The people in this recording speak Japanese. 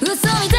嘘みたい